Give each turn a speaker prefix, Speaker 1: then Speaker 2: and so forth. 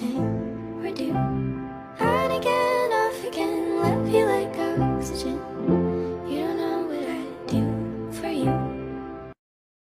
Speaker 1: We're do. On again, off again, you like oxygen. You don't know what I do.